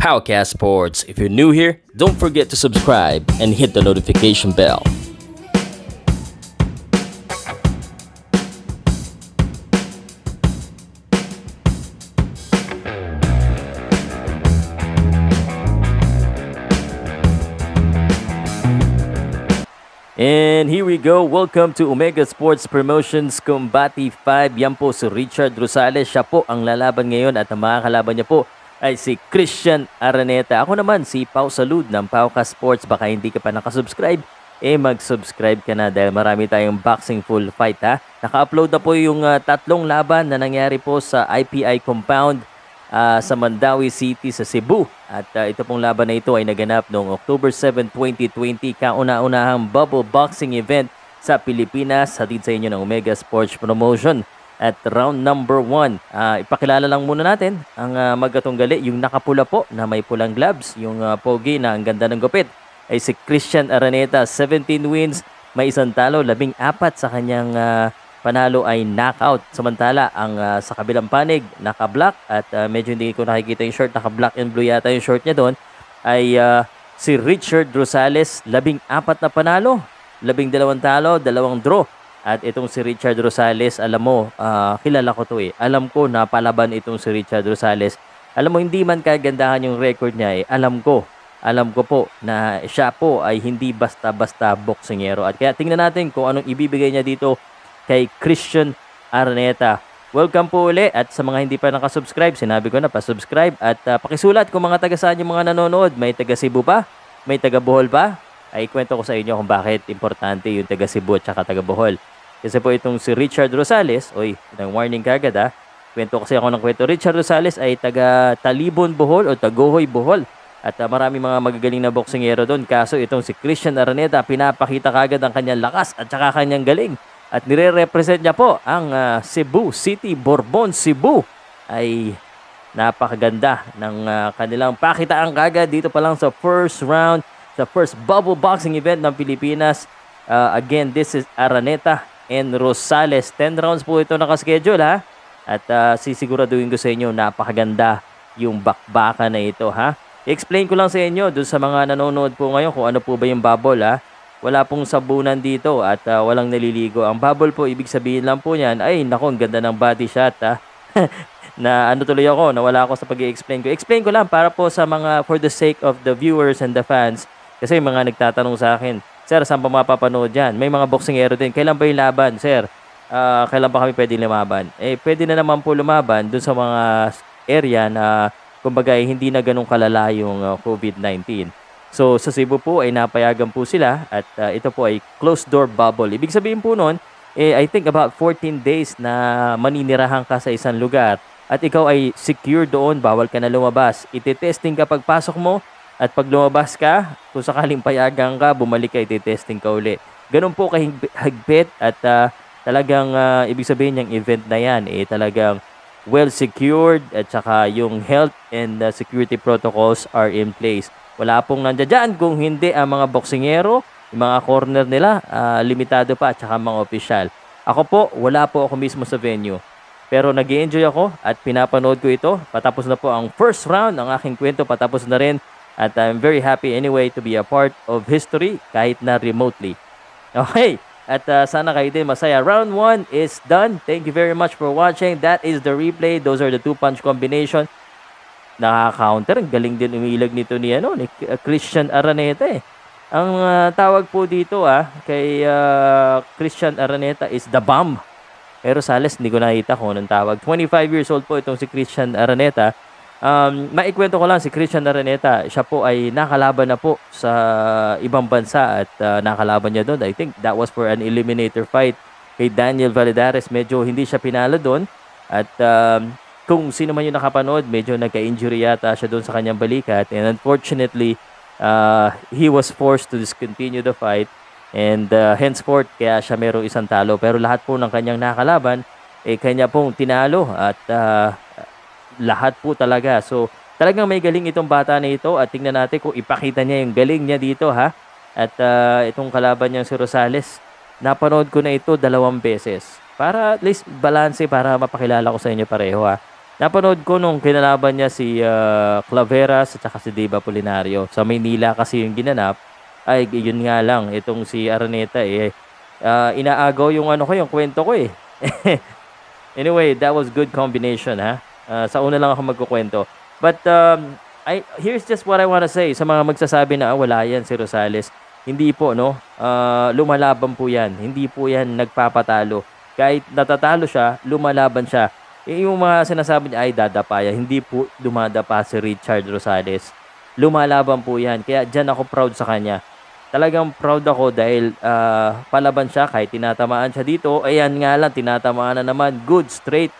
Powercast Sports. If you're new here, don't forget to subscribe and hit the notification bell. And here we go. Welcome to Omega Sports Promotions Combati 5. Yan po si Richard Rosales. Siya po ang lalaban ngayon at ang mga kalaban niya po ay si Christian Araneta. Ako naman si Pau Salud ng Pauka Sports. Baka hindi ka pa nakasubscribe, eh mag-subscribe ka na dahil marami tayong boxing full fight ha. Naka-upload na po yung uh, tatlong laban na nangyari po sa IPI compound uh, sa Mandawi City sa Cebu. At uh, ito pong laban na ito ay naganap noong October 7, 2020, kauna-unahang bubble boxing event sa Pilipinas. Hatid sa inyo ng Omega Sports Promotion. At round number 1, uh, ipakilala lang muna natin ang uh, magatunggali, yung nakapula po na may pulang gloves, yung uh, pogi na ang ganda ng gupit ay si Christian Araneta, 17 wins, may isang talo, labing apat sa kanyang uh, panalo ay knockout. Samantala, ang uh, sa kabilang panig, naka-black at uh, medyo hindi ko nakikita yung short, naka-black and blue yata yung short niya doon, ay uh, si Richard Rosales, labing apat na panalo, labing dalawang talo, dalawang draw. At itong si Richard Rosales, alam mo, uh, kilala ko to eh. Alam ko na palaban itong si Richard Rosales. Alam mo, hindi man kagandahan yung record niya eh. Alam ko, alam ko po na siya po ay hindi basta-basta boksingero. At kaya tingnan natin kung anong ibibigay niya dito kay Christian Araneta. Welcome po uli at sa mga hindi pa nakasubscribe, sinabi ko na pa-subscribe at uh, pakisulat kung mga taga saan yung mga nanonood. May taga Cebu pa? May taga Bohol pa? Ay kwento ko sa inyo kung bakit importante yung taga Cebu at saka taga Bohol. Kasi po itong si Richard Rosales, oy, ng warning kagad ha. Kwento kasi ako ng kwento. Richard Rosales ay taga Talibon Bohol o Tagohoy Bohol. At uh, marami mga magagaling na boksingero doon. Kaso itong si Christian Araneta, pinapakita kagad ang kanyang lakas at saka kanyang galing. At nire-represent niya po ang uh, Cebu City, Bourbon, Cebu. Ay napakaganda ng uh, kanilang pakitaan kagad dito pa lang sa first round, sa first bubble boxing event ng Pilipinas. Uh, again, this is Araneta and Rosales. 10 rounds po ito nakaschedule ha. At uh, sisiguraduhin ko sa inyo napakaganda yung bakbaka na ito ha. explain ko lang sa inyo doon sa mga nanonood po ngayon kung ano po ba yung bubble ha. Wala pong sabunan dito at uh, walang naliligo. Ang bubble po, ibig sabihin lang po niyan, ay nako, ang ganda ng body shot ha. na ano tuloy ako, nawala ako sa pag explain ko. Explain ko lang para po sa mga, for the sake of the viewers and the fans. Kasi mga nagtatanong sa akin, Sir, saan pa mapapanood yan? May mga boxingero din. Kailan ba yung laban, sir? Uh, kailan ba kami pwede lumaban? Eh, pwede na naman po lumaban dun sa mga area na kumbaga eh, hindi na ganun kalala yung uh, COVID-19. So, sa Cebu po ay napayagan po sila at uh, ito po ay closed door bubble. Ibig sabihin po noon, eh, I think about 14 days na maninirahan ka sa isang lugar at ikaw ay secure doon, bawal ka na lumabas. Iti-testing ka pagpasok mo at pag lumabas ka, kung sakaling payagan ka, bumalik ka, iti-testing ka uli. Ganun po kahigpit at uh, talagang uh, ibig sabihin yung event na yan, eh talagang well secured at saka yung health and uh, security protocols are in place. Wala pong nandiyan kung hindi ang mga boksingero, yung mga corner nila, uh, limitado pa at saka mga opisyal. Ako po, wala po ako mismo sa venue. Pero nag enjoy ako at pinapanood ko ito. Patapos na po ang first round ng aking kwento. Patapos na rin at I'm very happy anyway to be a part of history kahit na remotely. Okay, at uh, sana kayo din masaya. Round 1 is done. Thank you very much for watching. That is the replay. Those are the two punch combination. Nakaka-counter. Ang galing din umilag nito ni, ano, ni Christian Araneta eh. Ang uh, tawag po dito ah, kay uh, Christian Araneta is The Bomb. Pero Sales, hindi ko nakita kung anong tawag. 25 years old po itong si Christian Araneta. Um, maikwento ko lang si Christian Araneta, siya po ay nakalaban na po sa ibang bansa at uh, nakalaban niya doon. I think that was for an eliminator fight kay Daniel Valladares. Medyo hindi siya pinalo doon. At um, kung sino man yung nakapanood, medyo nagka-injury yata siya doon sa kanyang balikat. And unfortunately, uh, he was forced to discontinue the fight. And uh, henceforth kaya siya merong isang talo. Pero lahat po ng kanyang nakalaban eh kanya pong tinalo. At uh, lahat po talaga. So, talagang may galing itong bata na ito at tingnan natin kung ipakita niya yung galing niya dito ha. At uh, itong kalaban niya si Rosales, napanood ko na ito dalawang beses. Para at least balance para mapakilala ko sa inyo pareho ha. Napanood ko nung kinalaban niya si ah, Claveras at saka si Dave Apolinario. Sa Maynila kasi yung ginanap. Ay, yun nga lang. Itong si Araneta eh. ah, inaagaw yung ano ko, yung kwento ko eh. anyway, that was good combination ha. Ah, sa una lang ako magkukwento. But um, I, here's just what I want to say sa mga magsasabi na ah, wala yan si Rosales. Hindi po, no? Ah, lumalaban po yan. Hindi po yan nagpapatalo. Kahit natatalo siya, lumalaban siya. Yung mga sinasabi niya, ay dadapa yan. Hindi po dumadapa si Richard Rosales. Lumalaban po yan. Kaya dyan ako proud sa kanya. Talagang proud ako dahil ah, palaban siya kahit tinatamaan siya dito. Ayan nga lang, tinatamaan na naman. Good, straight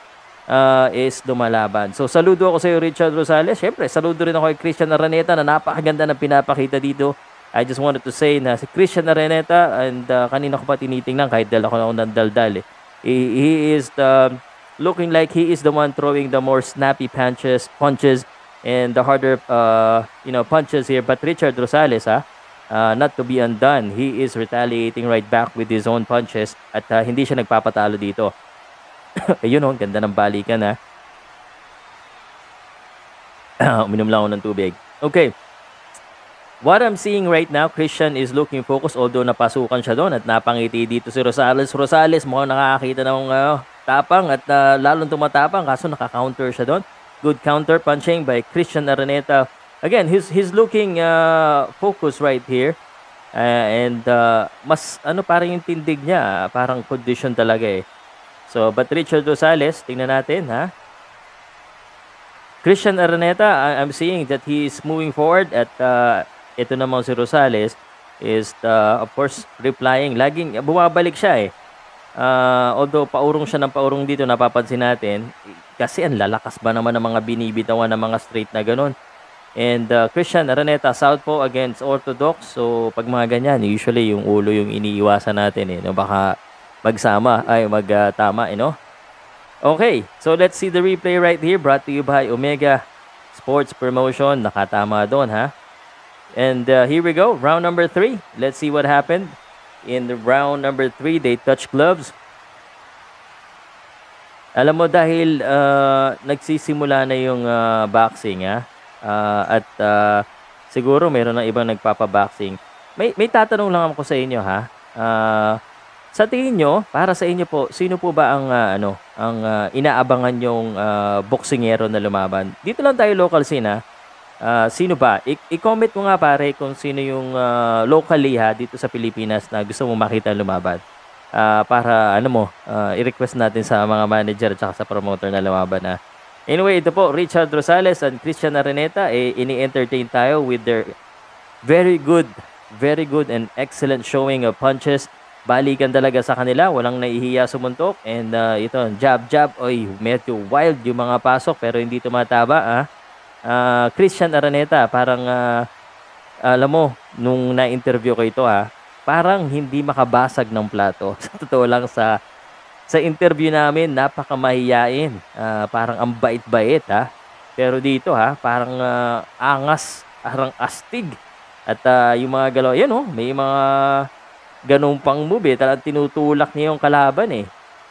uh, is lumalaban. So, saludo ako sa iyo, Richard Rosales. Siyempre, saludo rin ako kay Christian Araneta na napakaganda ng pinapakita dito. I just wanted to say na si Christian Araneta and uh, kanina ko pa tinitingnan kahit dala ko na ako ng daldal eh. He, he is the, looking like he is the one throwing the more snappy punches, punches and the harder uh, you know punches here. But Richard Rosales, ha, uh, not to be undone, he is retaliating right back with his own punches at uh, hindi siya nagpapatalo dito. Ayun oh, ganda ng balikan ha. Uminom lang ako ng tubig. Okay. What I'm seeing right now, Christian is looking focused although napasukan siya doon at napangiti dito si Rosales. Rosales mukhang nakakakita ng uh, tapang at uh, lalong tumatapang kaso naka-counter siya doon. Good counter punching by Christian Araneta. Again, he's he's looking uh, focused right here. Uh, and uh, mas ano parang yung tindig niya, parang condition talaga eh. So, but Richard Rosales, tingnan natin ha. Christian Araneta, I'm seeing that he is moving forward at uh, ito naman si Rosales is uh, of course replying. Laging bumabalik siya eh. Uh, although paurong siya ng paurong dito, napapansin natin, kasi ang lalakas ba naman ng mga binibitawan ng mga straight na ganun. And uh, Christian Araneta, Southpaw against Orthodox. So, pag mga ganyan, usually yung ulo yung iniiwasan natin eh. No? Baka magsama, ay magtama, uh, you know? Okay, so let's see the replay right here brought to you by Omega Sports Promotion. Nakatama doon, ha? And uh, here we go, round number three. Let's see what happened. In the round number three, they touch gloves. Alam mo dahil uh, nagsisimula na yung uh, boxing ha uh, at uh, siguro meron ng ibang nagpapa-boxing. May may tatanong lang ako sa inyo ha. Uh, sa tingin nyo, para sa inyo po, sino po ba ang uh, ano, ang uh, inaabangan yung uh, boksingero na lumaban? Dito lang tayo local scene ha. Uh, sino ba? I- i-comment mo nga pare kung sino yung uh, locally ha dito sa Pilipinas na gusto mo makita lumaban. Uh, para ano mo, uh, i-request natin sa mga manager at sa promoter na lumaban na. Anyway, ito po, Richard Rosales and Christian Areneta, eh, ini-entertain tayo with their very good, very good and excellent showing of punches balikan talaga sa kanila, walang nahihiya sumuntok and uh, ito, jab jab, oy, medyo wild yung mga pasok pero hindi tumataba ah. Uh, Christian Araneta, parang uh, alam mo, nung na-interview ko ito ah, parang hindi makabasag ng plato. Sa totoo lang sa sa interview namin, napakamahiyain. Uh, parang ang bait-bait ha. Pero dito ha, parang uh, angas, parang astig. At uh, yung mga galaw, yan oh, may mga ganung pang move eh. Talagang tinutulak niya yung kalaban eh.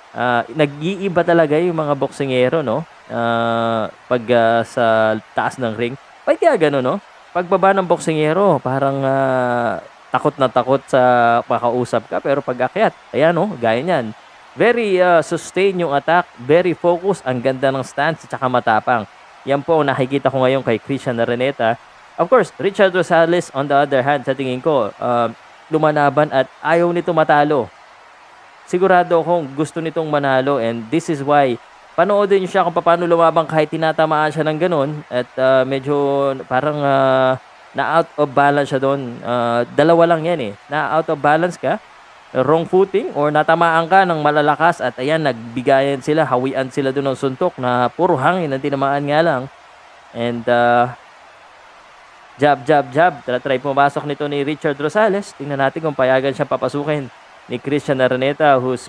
Uh, nag-iiba talaga yung mga boksingero, no? Uh, pag uh, sa taas ng ring. Bakit kaya gano'n, no? Pagbaba ng boksingero, parang uh, takot na takot sa pakausap ka. Pero pag akyat, ayan, no? Gaya niyan. Very uh, sustain yung attack. Very focus. Ang ganda ng stance at saka matapang. Yan po nakikita ko ngayon kay Christian Araneta. Of course, Richard Rosales on the other hand, sa tingin ko, uh, lumanaban at ayaw nito matalo. Sigurado akong gusto nitong manalo and this is why panoodin siya kung paano lumabang kahit tinatamaan siya ng ganun at uh, medyo parang uh, na out of balance siya doon. Uh, dalawa lang yan eh. Na out of balance ka, wrong footing or natamaan ka ng malalakas at ayan nagbigayan sila, hawian sila doon ng suntok na puro hangin ang tinamaan nga lang. And uh, Jab, jab, jab. Try pumasok nito ni Richard Rosales. Tingnan natin kung payagan siya papasukin ni Christian Araneta who's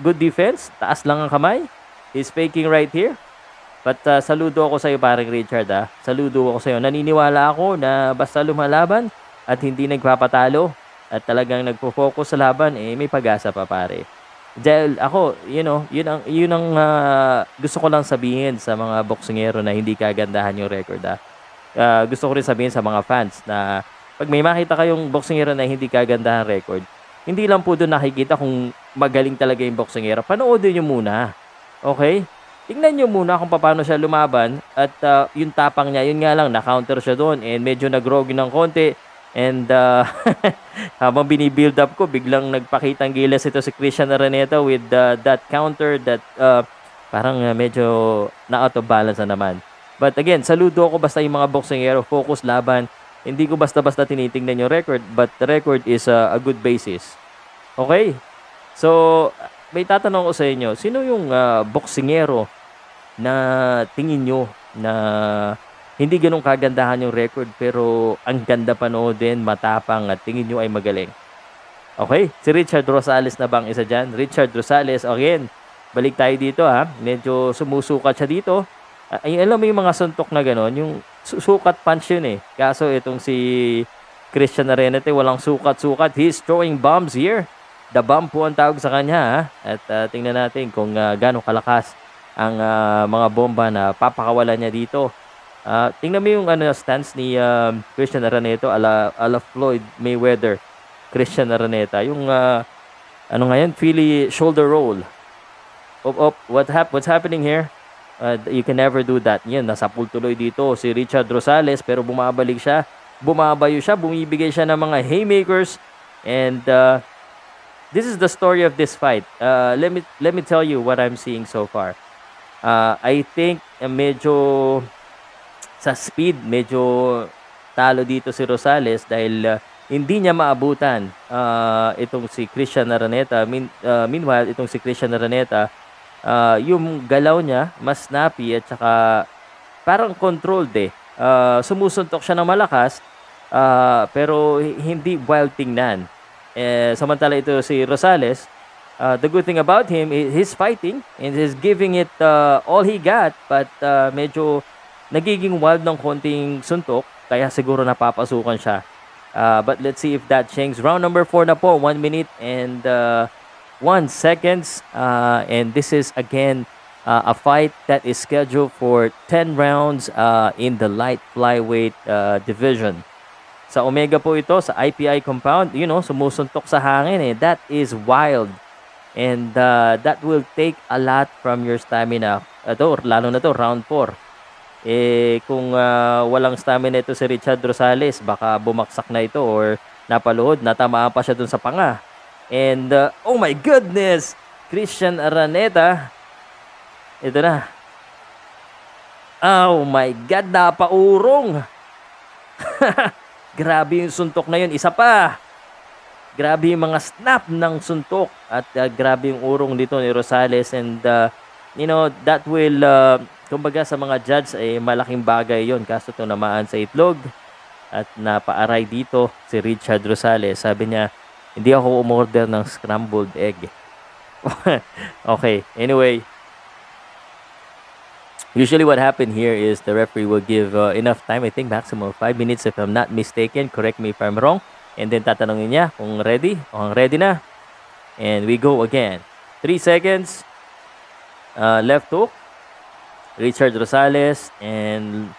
good defense. Taas lang ang kamay. He's faking right here. But uh, saludo ako sa iyo parang Richard ah. Saludo ako sa iyo. Naniniwala ako na basta lumalaban at hindi nagpapatalo at talagang nagpo-focus sa laban eh may pag-asa pa pare. Dahil ako, you know, yun ang, yun ang ah, gusto ko lang sabihin sa mga boksingero na hindi kagandahan yung record. Ah. Ah, gusto ko rin sabihin sa mga fans na pag may makita kayong boksingero na hindi kagandahan record, hindi lang po doon nakikita kung magaling talaga yung boksingero. Panoodin nyo muna. Okay? Tingnan nyo muna kung paano siya lumaban at ah, yung tapang niya, yun nga lang, na-counter siya doon and medyo nag-groggy ng konti. And uh, habang binibuild up ko, biglang nagpakitang gilas ito si Christian Araneta with uh, that counter that uh, parang uh, medyo na-out of balance na naman. But again, saludo ako basta yung mga boksingero, focus laban. Hindi ko basta-basta tinitingnan yung record, but the record is uh, a good basis. Okay? So, may tatanong ko sa inyo, sino yung uh, boksingero na tingin nyo na hindi ganun kagandahan yung record pero ang ganda panoodin, matapang at tingin nyo ay magaling. Okay, si Richard Rosales na bang isa dyan? Richard Rosales, again, balik tayo dito ha. Medyo sumusukat siya dito. Ay, alam mo yung mga suntok na gano'n, yung sukat punch yun eh. Kaso itong si Christian Arenate, walang sukat-sukat. He's throwing bombs here. The bomb po ang tawag sa kanya ha. At uh, tingnan natin kung uh, gano'ng kalakas ang uh, mga bomba na papakawalan niya dito. Uh, tingnan mo yung ano, stance ni um, Christian Araneta ala, ala Floyd Mayweather. Christian Araneta. Yung uh, ano ngayon, Philly shoulder roll. Op, op, what hap what's happening here? Uh, you can never do that. Yan, nasa pool tuloy dito si Richard Rosales pero bumabalik siya. Bumabayo siya, bumibigay siya ng mga haymakers and uh, this is the story of this fight. Uh, let me let me tell you what I'm seeing so far. Uh, I think medyo sa speed, medyo talo dito si Rosales dahil uh, hindi niya maabutan uh, itong si Christian Araneta. Mean, uh, meanwhile, itong si Christian Araneta, uh, yung galaw niya, mas snappy at saka parang controlled eh. Uh, sumusuntok siya ng malakas, uh, pero hindi wild tingnan. Eh, samantala ito si Rosales, uh, the good thing about him is he's fighting and he's giving it uh, all he got, but uh, medyo nagiging wild ng konting suntok, kaya siguro napapasukan siya. Uh, but let's see if that changes. Round number 4 na po, 1 minute and uh, 1 seconds. Uh, and this is again uh, a fight that is scheduled for 10 rounds uh, in the light flyweight uh, division. Sa Omega po ito, sa IPI compound, you know, sumusuntok sa hangin eh. That is wild. And uh, that will take a lot from your stamina. Ito, lalo na to, round 4 eh kung uh, walang stamina ito si Richard Rosales, baka bumaksak na ito or napaluhod, natamaan pa siya dun sa panga. And uh, oh my goodness, Christian Araneta. Ito na. Oh my God, napaurong. grabe yung suntok na yun. Isa pa. Grabe yung mga snap ng suntok. At uh, grabe yung urong dito ni Rosales. And, uh, you know, that will uh, kumbaga sa mga judge ay eh, malaking bagay yon kaso ito namaan sa itlog at napaaray dito si Richard Rosales sabi niya hindi ako umorder ng scrambled egg. Okay anyway. Usually what happened here is the referee will give uh, enough time I think maximum of 5 minutes if I'm not mistaken. Correct me if I'm wrong. And then tatanungin niya kung ready kung ready na. And we go again. 3 seconds uh, left hook Richard Rosales and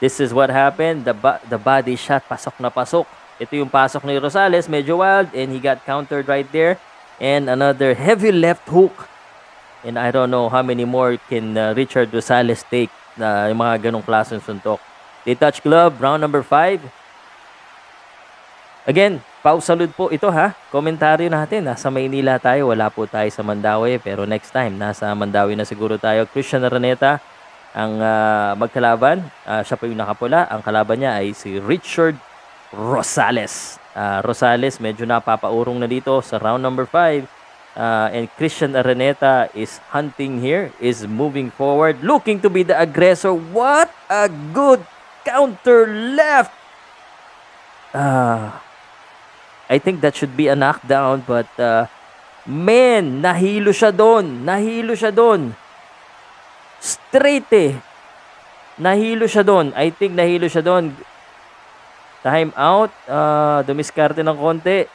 this is what happened. The, ba- the body shot pasok na pasok ito yung pasok ni Rosales medyo wild and he got countered right there and another heavy left hook and I don't know how many more can uh, Richard Rosales take na uh, yung mga ganong klaseng suntok they touch glove round number 5 again Pausalud po ito ha. Komentaryo natin. Nasa Maynila tayo. Wala po tayo sa Mandawi. Pero next time, nasa Mandawi na siguro tayo. Christian Araneta ang uh, magkalaban. Uh, siya po yung nakapula. Ang kalaban niya ay si Richard Rosales. Uh, Rosales medyo napapaurong na dito sa round number 5. Uh, and Christian Araneta is hunting here, is moving forward, looking to be the aggressor. What a good counter left! Ah... Uh, I think that should be a knockdown but uh, man, nahilo siya doon. Nahilo siya doon. Straight eh. Nahilo siya doon. I think nahilo siya doon. Time out. Uh, dumiskarte ng konti.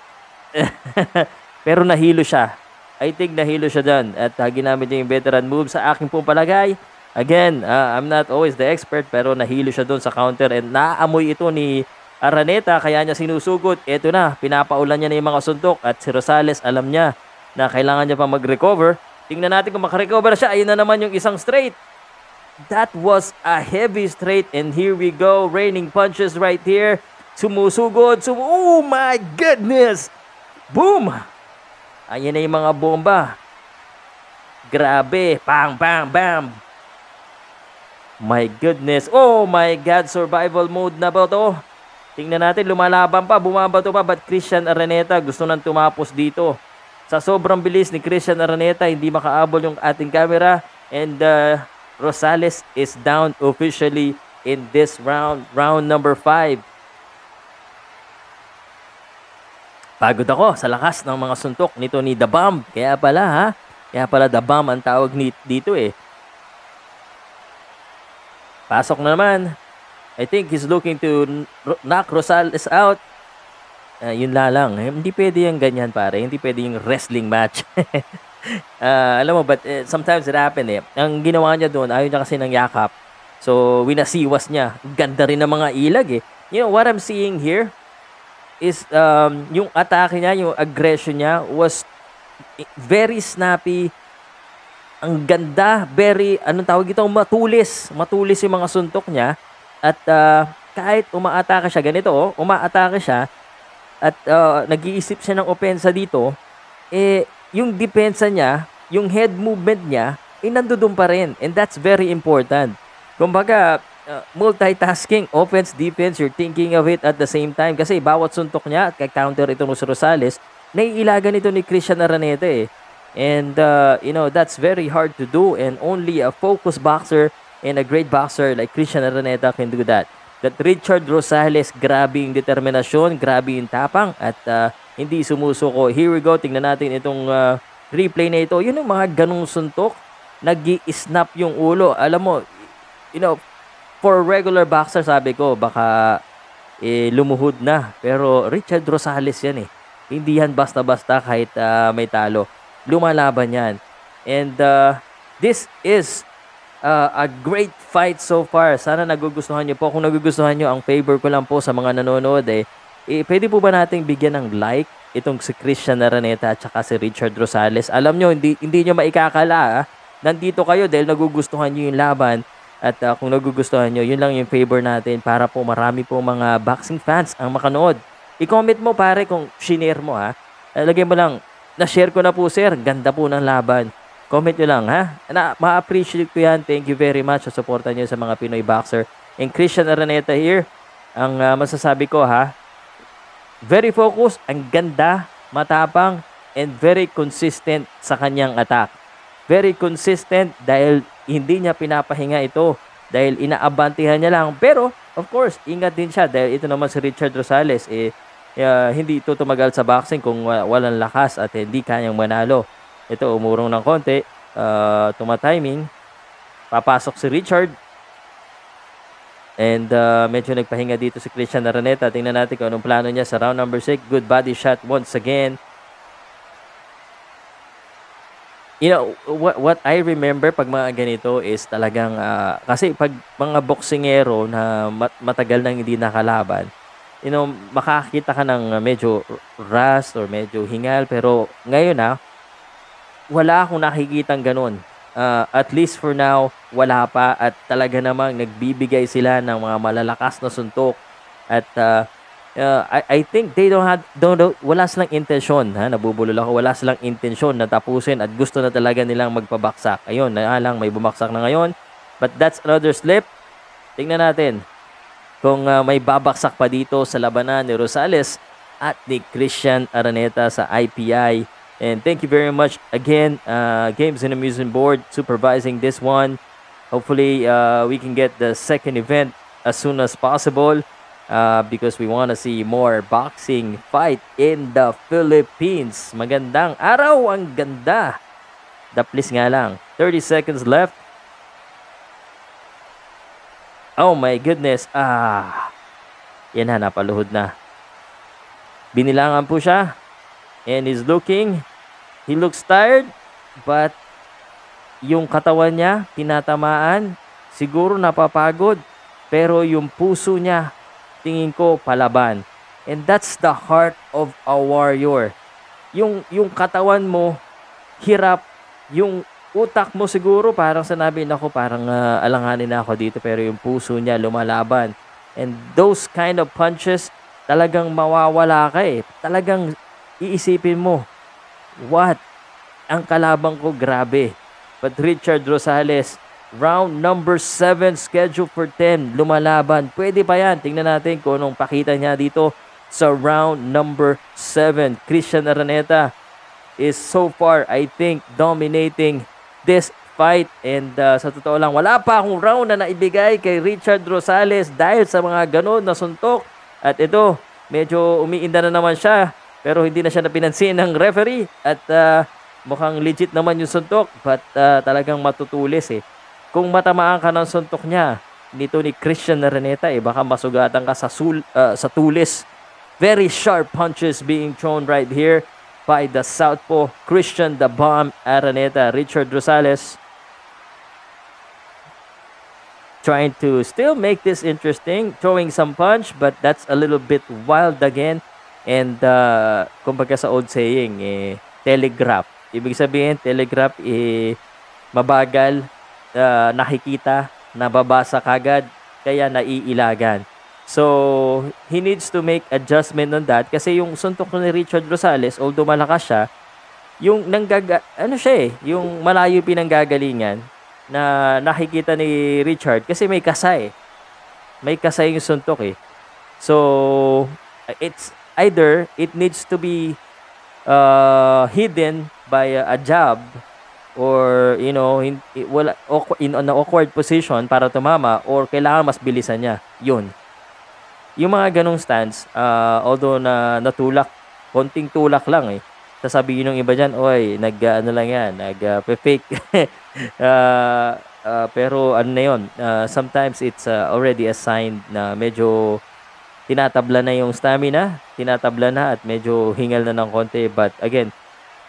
Pero nahilo siya. I think nahilo siya dyan. At uh, ginamit niya yung veteran move sa aking pong palagay. Again, uh, I'm not always the expert pero nahilo siya doon sa counter and naamoy ito ni Araneta kaya niya sinusugot. Ito na, pinapaulan niya na yung mga suntok at si Rosales alam niya na kailangan niya pa mag-recover. Tingnan natin kung makarecover siya. Ayun na naman yung isang straight. That was a heavy straight and here we go. Raining punches right here. Sumusugod. Sum oh my goodness! Boom! Ayan na yung mga bomba. Grabe. Bang, bang, bam. My goodness. Oh my God. Survival mode na ba to? Tingnan natin. Lumalaban pa. Bumabato pa. But Christian Araneta gusto nang tumapos dito. Sa sobrang bilis ni Christian Araneta, hindi makaabol yung ating camera. And uh, Rosales is down officially in this round, round number 5. Pagod ako sa lakas ng mga suntok nito ni The Bomb. Kaya pala ha, kaya pala The Bomb ang tawag ni, dito eh. Pasok na naman. I think he's looking to knock Rosales out. Uh, yun la. Eh, hindi pwede yung ganyan pare. Hindi pwede yung wrestling match. uh, alam mo, but uh, sometimes it happen eh. Ang ginawa niya doon, ayaw niya kasi ng yakap. So, winasiwas niya. Ganda rin ng mga ilag eh. You know, what I'm seeing here is um, yung atake niya, yung aggression niya was very snappy. Ang ganda, very, anong tawag ito, matulis. Matulis yung mga suntok niya. At uh, kahit umaatake siya, ganito oh, umaatake siya, at uh, nag-iisip siya ng opensa dito, eh, yung depensa niya, yung head movement niya, eh nandoon pa rin. And that's very important. Kumbaga, uh, multitasking, offense, defense, you're thinking of it at the same time. Kasi bawat suntok niya at counter ito si Rosales, naiilagan ito ni Christian Araneta eh. And, uh, you know, that's very hard to do. And only a focused boxer and a great boxer like Christian Araneta can do that. That Richard Rosales, grabe yung determinasyon, grabe yung tapang at uh, hindi sumusuko. Here we go, tingnan natin itong uh, replay na ito. Yun yung mga ganong suntok, nag snap yung ulo. Alam mo, you know, for regular boxer, sabi ko, baka eh, lumuhod na. Pero Richard Rosales yan eh. Hindi yan basta-basta kahit uh, may talo. Lumalaban yan. And uh, this is uh, a great fight so far. Sana nagugustuhan niyo po. Kung nagugustuhan niyo, ang favor ko lang po sa mga nanonood eh, eh, pwede po ba nating bigyan ng like itong si Christian Araneta at saka si Richard Rosales? Alam nyo, hindi, hindi nyo maikakala. Ah. Nandito kayo dahil nagugustuhan nyo yung laban. At uh, kung nagugustuhan nyo, yun lang yung favor natin para po marami po mga boxing fans ang makanood. I-comment mo pare kung shinare mo ha. Uh, lagyan mo lang, na-share ko na po sir, ganda po ng laban. Comment nyo lang ha. Na, ma-appreciate ko yan. Thank you very much sa suporta nyo sa mga Pinoy boxer. And Christian Araneta here, ang uh, masasabi ko ha, Very focused, ang ganda, matapang, and very consistent sa kanyang attack. Very consistent dahil hindi niya pinapahinga ito dahil inaabantihan niya lang. Pero, of course, ingat din siya dahil ito naman si Richard Rosales, eh, uh, hindi ito tumagal sa boxing kung walang lakas at hindi kanyang manalo. Ito, umurong ng konti, uh, tumatiming. Papasok si Richard, And uh, medyo nagpahinga dito si Christian Araneta. Tingnan natin kung anong plano niya sa round number 6. Good body shot once again. You know, what, what I remember pag mga ganito is talagang, uh, kasi pag mga boksingero na mat, matagal nang hindi nakalaban, you know, makakita ka ng medyo rust or medyo hingal. Pero ngayon na, wala akong nakikitang ganun. Uh, at least for now, wala pa. At talaga namang nagbibigay sila ng mga malalakas na suntok. At uh, uh, I, I think they don't have don't, don't wala silang intensyon ha? Nabubulol ako. Wala silang intensyon na tapusin at gusto na talaga nilang magpabaksak. Ayun na lang may bumaksak na ngayon. But that's another slip. Tingnan natin kung uh, may babaksak pa dito sa labanan ni Rosales at ni Christian Araneta sa IPI And thank you very much again, uh, Games and Amusement Board, supervising this one. Hopefully, uh, we can get the second event as soon as possible uh, because we want to see more boxing fight in the Philippines. Magandang araw, ang ganda. Please nga lang. 30 seconds left. Oh my goodness. Ah. Yan na, napaluhod na. Binilangan po siya. And he's looking he looks tired, but yung katawan niya, tinatamaan, siguro napapagod, pero yung puso niya, tingin ko palaban. And that's the heart of a warrior. Yung, yung katawan mo, hirap, yung utak mo siguro parang sanabi nako parang ah, alanganin na ako dito pero yung puso niya lumalaban. And those kind of punches talagang mawawala ka eh. Talagang iisipin mo, what? Ang kalabang ko grabe. But Richard Rosales, round number 7 scheduled for 10, lumalaban. Pwede pa yan. Tingnan natin kung anong pakita niya dito sa round number 7. Christian Araneta is so far, I think, dominating this fight. And uh, sa totoo lang, wala pa akong round na naibigay kay Richard Rosales dahil sa mga ganun na suntok. At ito, medyo umiinda na naman siya. Pero hindi na siya napinansin ng referee. At uh, mukhang legit naman yung suntok. But uh, talagang matutulis eh. Kung matamaan ka ng suntok niya, nito ni Christian Araneta, eh, baka masugatan ka sa, sul, uh, sa tulis. Very sharp punches being thrown right here by the Southpaw Christian the Bomb Araneta. Richard Rosales trying to still make this interesting, throwing some punch, but that's a little bit wild again. And uh, kumbaga sa old saying, eh, telegraph. Ibig sabihin, telegraph, eh, mabagal, uh, nakikita, nababasa kagad, kaya naiilagan. So, he needs to make adjustment on that kasi yung suntok ni Richard Rosales, although malakas siya, yung nanggaga, ano siya eh, yung malayo pinanggagalingan na nakikita ni Richard kasi may kasay. May kasay yung suntok eh. So, it's either it needs to be uh, hidden by a, a jab or you know in, wala in an awkward position para tumama or kailangan mas bilisan niya. Yun. Yung mga ganong stance, uh, although na natulak, konting tulak lang eh. Sasabihin ng iba dyan, oy, nag, uh, ano lang yan, nag uh, fake. uh, uh, pero ano na yun, uh, sometimes it's uh, already a sign na medyo tinatabla na yung stamina, tinatabla na at medyo hingal na ng konti. But again,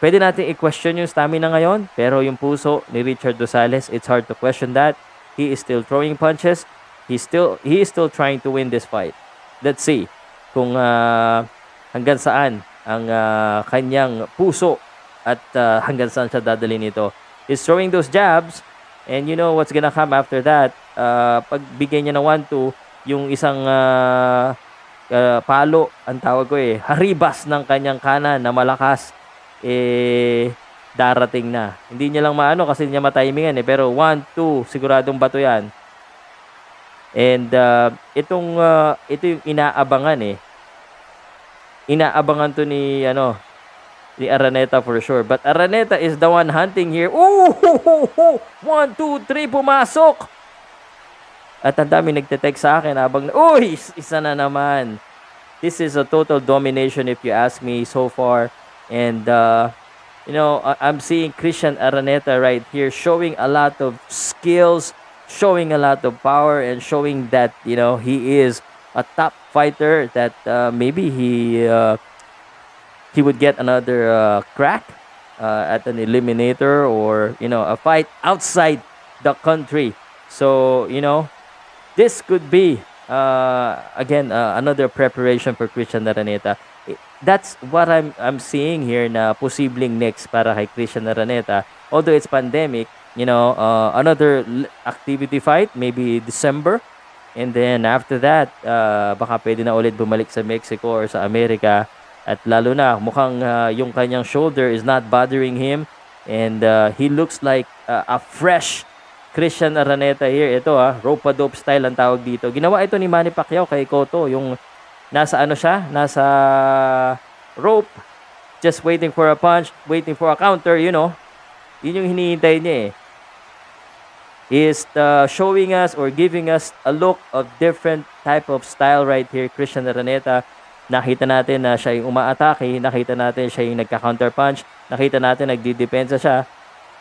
pwede natin i-question yung stamina ngayon, pero yung puso ni Richard Rosales, it's hard to question that. He is still throwing punches. He's still he is still trying to win this fight let's see kung uh, hanggang saan ang uh, kanyang puso at uh, hanggang saan siya dadalhin nito. He's throwing those jabs and you know what's gonna come after that. Uh, pagbigay niya ng 1-2, yung isang uh, uh, palo, ang tawag ko eh, haribas ng kanyang kanan na malakas, eh, darating na. Hindi niya lang maano kasi niya matimingan eh. Pero 1-2, siguradong bato yan. And uh, itong uh, ito yung inaabangan eh. Inaabangan to ni ano ni Araneta for sure. But Araneta is the one hunting here. Ooh! One, two, three, pumasok! At ang dami nagte-text sa akin habang, uy, isa na naman. This is a total domination if you ask me so far. And, uh, you know, I'm seeing Christian Araneta right here showing a lot of skills, showing a lot of power and showing that you know he is a top fighter that uh, maybe he uh, he would get another uh, crack uh, at an eliminator or you know a fight outside the country. So you know this could be uh, again uh, another preparation for Christian Naraneta that's what I'm I'm seeing here na posibleng next para kay Christian Naraneta although it's pandemic you know, uh, another activity fight, maybe December. And then after that, uh, baka pwede na ulit bumalik sa Mexico or sa Amerika. At lalo na, mukhang uh, yung kanyang shoulder is not bothering him. And uh, he looks like uh, a fresh Christian Araneta here. Ito ha, rope-a-dope style ang tawag dito. Ginawa ito ni Manny Pacquiao kay Cotto. Yung nasa ano siya, nasa rope, just waiting for a punch, waiting for a counter, you know. Yun yung hinihintay niya eh is uh, showing us or giving us a look of different type of style right here. Christian Araneta, nakita natin na siya yung umaatake, nakita natin siya yung nagka-counter punch, nakita natin nagdidepensa siya.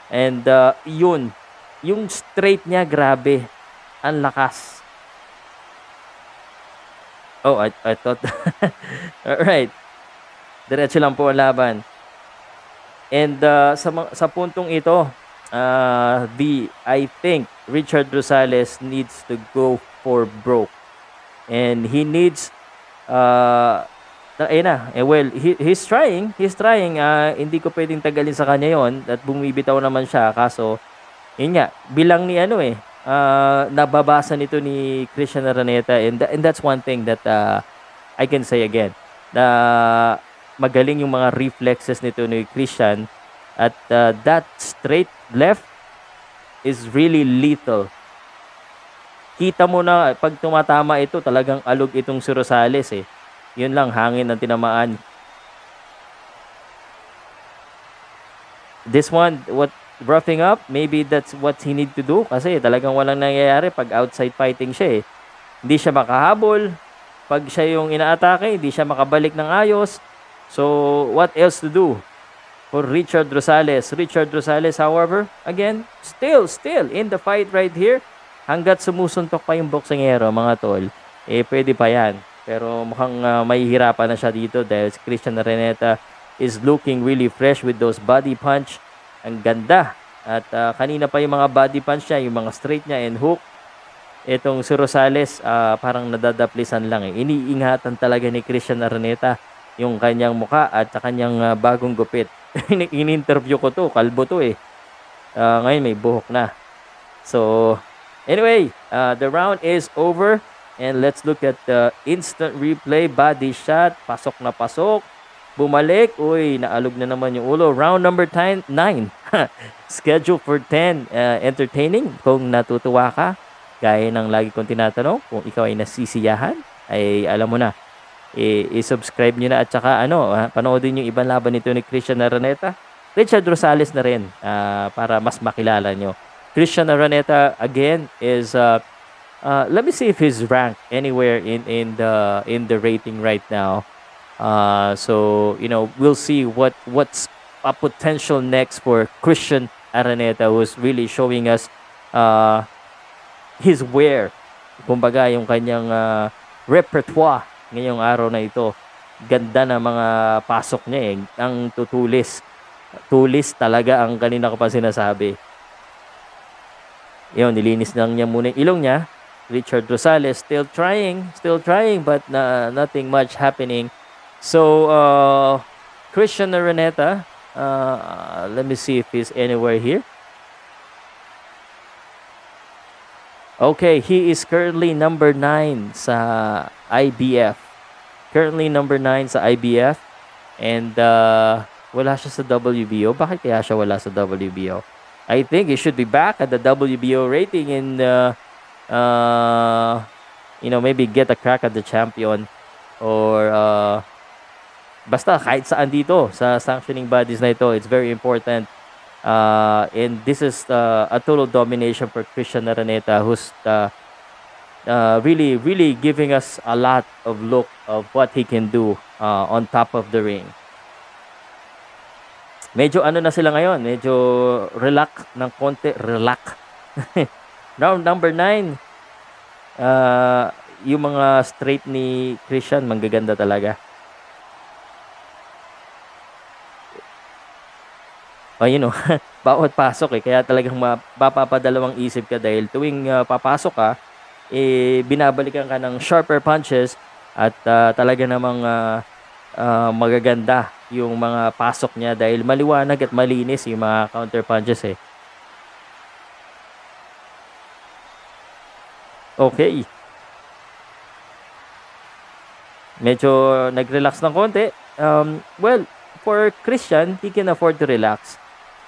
And uh, yun, yung straight niya, grabe. Ang lakas. Oh, I, I thought... Alright. Diretso lang po ang laban. And uh, sa, sa puntong ito, uh, the, I think Richard Rosales needs to go for broke. And he needs uh, ayun na, eh, well, he, he's trying, he's trying, ah, hindi ko pwedeng tagalin sa kanya yon at bumibitaw naman siya, kaso, yun nga, bilang ni ano eh, ah, nababasa nito ni Christian Araneta, and, and that's one thing that ah, I can say again, na magaling yung mga reflexes nito ni Christian, at ah, that straight left is really lethal. Kita mo na pag tumatama ito, talagang alog itong si Rosales eh. Yun lang, hangin ang tinamaan. This one, what roughing up, maybe that's what he need to do kasi talagang walang nangyayari pag outside fighting siya eh. Hindi siya makahabol. Pag siya yung inaatake, hindi siya makabalik ng ayos. So, what else to do for Richard Rosales? Richard Rosales, however, again, still, still in the fight right here. Hanggat sumusuntok pa yung boksingero, mga tol, eh, pwede pa yan. Pero mukhang uh, may hirapan na siya dito dahil si Christian Araneta is looking really fresh with those body punch. Ang ganda. At uh, kanina pa yung mga body punch niya, yung mga straight niya and hook. Itong si Rosales, uh, parang nadadaplisan lang eh. Iniingatan talaga ni Christian Araneta yung kanyang muka at sa kanyang uh, bagong gupit. In-interview ko to, kalbo to eh. Uh, ngayon may buhok na. So, anyway, uh, the round is over. And let's look at the instant replay. Body shot. Pasok na pasok. Bumalik. Uy, naalog na naman yung ulo. Round number 10, 9. Schedule for 10. Uh, entertaining. Kung natutuwa ka, gaya ng lagi kong tinatanong, kung ikaw ay nasisiyahan, ay alam mo na, i-subscribe nyo na at saka ano, ha, panoodin yung ibang laban nito ni Christian Araneta. Richard Rosales na rin uh, para mas makilala nyo. Christian Araneta again is uh, Uh, let me see if he's ranked anywhere in in the in the rating right now. Uh, so you know we'll see what what's a potential next for Christian Araneta, who's really showing us uh, his wear, kumbaga yung kanyang uh, repertoire ngayong araw na ito. Ganda na mga pasok niya eh. Ang tutulis. Tulis talaga ang kanina ko pa sinasabi. Yun, nilinis lang niya muna yung ilong niya Richard Rosales still trying, still trying, but na, nothing much happening. So, uh, Christian Araneta, uh, let me see if he's anywhere here. Okay, he is currently number 9 sa IBF. Currently number 9 sa IBF. And uh, wala siya sa WBO. Bakit kaya siya wala sa WBO? I think he should be back at the WBO rating in uh, uh, you know, maybe get a crack at the champion or uh, basta kahit saan dito sa sanctioning bodies na ito, it's very important. Uh, and this is uh, a total domination for Christian Araneta who's uh, uh, really, really giving us a lot of look of what he can do uh, on top of the ring. Medyo ano na sila ngayon, medyo relax ng konti, relax. Round number 9. Uh, yung mga straight ni Christian, manggaganda talaga. Oh, you know, bawat pasok eh. Kaya talagang mapapadalawang isip ka dahil tuwing uh, papasok ka, eh, binabalikan ka ng sharper punches at uh, talaga namang uh, uh, magaganda yung mga pasok niya dahil maliwanag at malinis yung mga counter punches eh. Okay. Medyo nag-relax ng konti. Um, well, for Christian, he can afford to relax.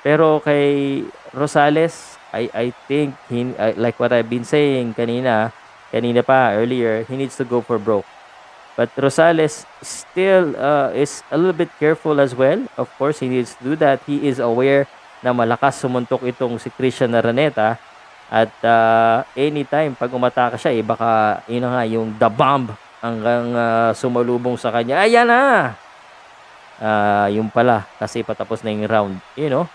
Pero kay Rosales, I I think he, like what I've been saying kanina, kanina pa earlier, he needs to go for broke. But Rosales still uh, is a little bit careful as well. Of course, he needs to do that. He is aware na malakas sumuntok itong si Christian Araneta at uh, anytime pag umataka siya, eh, baka yun nga, yung the bomb hanggang uh, sumalubong sa kanya. Ayan na! Uh, yung pala, kasi patapos na yung round. You know?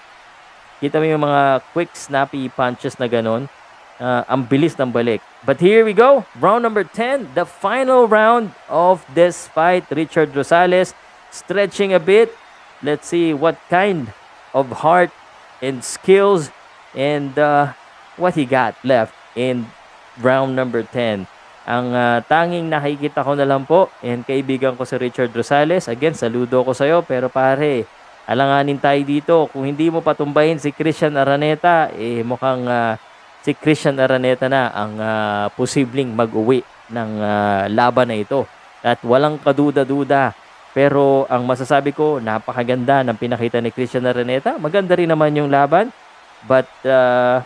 Kita mo yung mga quick, snappy punches na ganon. Uh, ang bilis ng balik. But here we go. Round number 10. The final round of this fight. Richard Rosales stretching a bit. Let's see what kind of heart and skills and uh, what he got left in round number 10. Ang uh, tanging nakikita ko na lang po, and kaibigan ko si Richard Rosales, again, saludo ko sa'yo, pero pare, alanganin tayo dito. Kung hindi mo patumbahin si Christian Araneta, eh mukhang uh, si Christian Araneta na ang uh, posibleng mag-uwi ng uh, laban na ito. At walang kaduda-duda. Pero ang masasabi ko, napakaganda ng pinakita ni Christian Araneta. Maganda rin naman yung laban. But uh,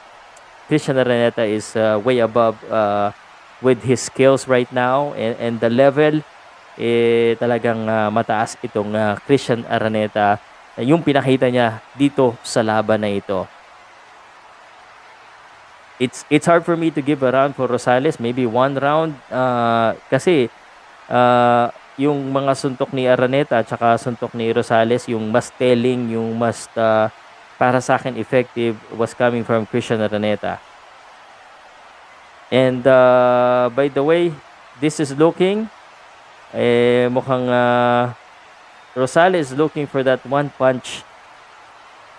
Christian Araneta is uh, way above uh, with his skills right now and, and the level eh talagang uh, mataas itong uh, Christian Araneta yung pinakita niya dito sa laban na ito. It's it's hard for me to give a round for Rosales, maybe one round uh, kasi uh, yung mga suntok ni Araneta at saka suntok ni Rosales, yung mas telling, yung mas uh, para sa akin effective was coming from Christian Araneta. And uh, by the way, this is looking, eh, mukhang uh, Rosales looking for that one punch,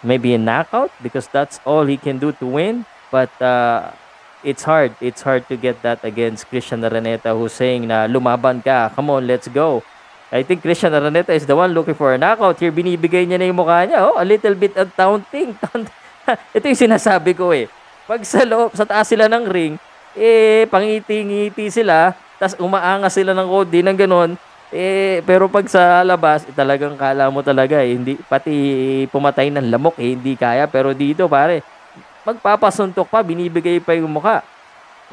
maybe a knockout because that's all he can do to win. But uh, it's hard. It's hard to get that against Christian Araneta who's saying na lumaban ka. Come on, let's go. I think Christian Araneta is the one looking for a knockout. Here, binibigay niya na yung mukha niya. Oh, a little bit of taunting. Ito yung sinasabi ko eh. Pag sa loob, sa taas sila ng ring, eh, pangiti-ngiti sila, tas umaangas sila ng kodi ng ganun, eh, pero pag sa labas, eh, talagang kala mo talaga, eh, hindi, pati pumatay ng lamok, eh, hindi kaya. Pero dito, pare, magpapasuntok pa, binibigay pa yung mukha.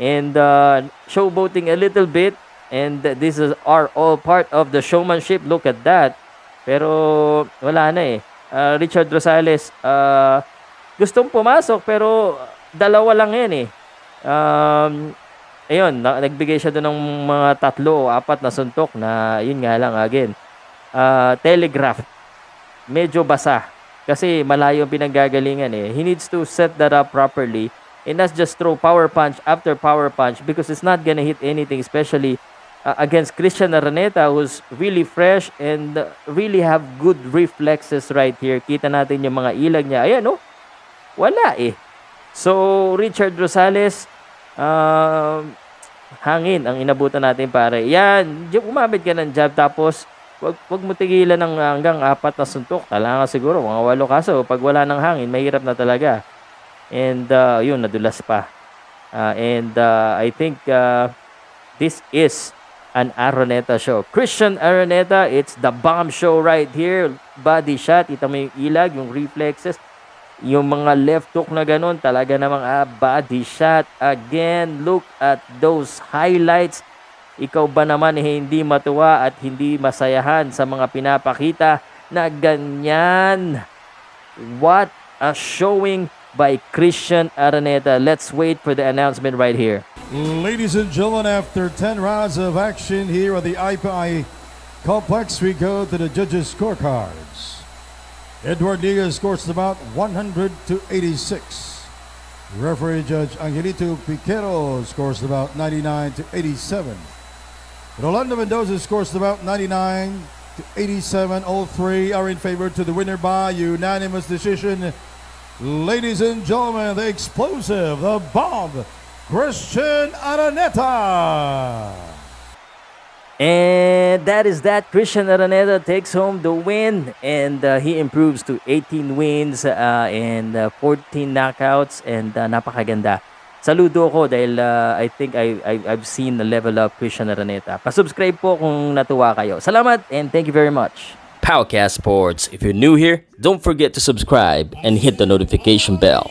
And uh, showboating a little bit, and this is are all part of the showmanship. Look at that. Pero wala na eh. Uh, Richard Rosales, uh, gustong pumasok pero dalawa lang yan eh um, ayun, na, nagbigay siya doon ng mga tatlo o apat na suntok na yun nga lang again. Uh, telegraph. Medyo basa. Kasi malayo ang pinanggagalingan eh. He needs to set that up properly and not just throw power punch after power punch because it's not gonna hit anything, especially uh, against Christian Araneta who's really fresh and really have good reflexes right here. Kita natin yung mga ilag niya. Ayan? Oh. Wala eh. So, Richard Rosales, uh, hangin ang inabutan natin pare. Yan, umabit ka ng jab tapos wag, wag mo tigilan ng hanggang apat na suntok. Kailangan siguro mga walo kaso pag wala ng hangin, mahirap na talaga. And uh, yun, nadulas pa. Uh, and uh, I think uh, this is an Aroneta show. Christian Aroneta, it's the bomb show right here. Body shot, ito mo yung ilag, yung reflexes. Yung mga left hook na ganun, talaga namang ah, body shot. Again, look at those highlights. Ikaw ba naman eh, hindi matuwa at hindi masayahan sa mga pinapakita na ganyan? What a showing by Christian Araneta. Let's wait for the announcement right here. Ladies and gentlemen, after 10 rounds of action here at the IPI complex, we go to the judges' scorecards. Edward Diaz scores about 100 to 86. Referee Judge Angelito Piquero scores about 99 to 87. Rolando Mendoza scores about 99 to 87. All three are in favor to the winner by unanimous decision. Ladies and gentlemen, the explosive, the bomb, Christian Araneta. And that is that. Christian Araneta takes home the win and uh, he improves to 18 wins uh, and uh, 14 knockouts and uh, napakaganda. Saludo ko dahil uh, I think I, I, I've seen the level of Christian Araneta. Pasubscribe po kung natuwa kayo. Salamat and thank you very much. Powcast Sports. If you're new here, don't forget to subscribe and hit the notification bell.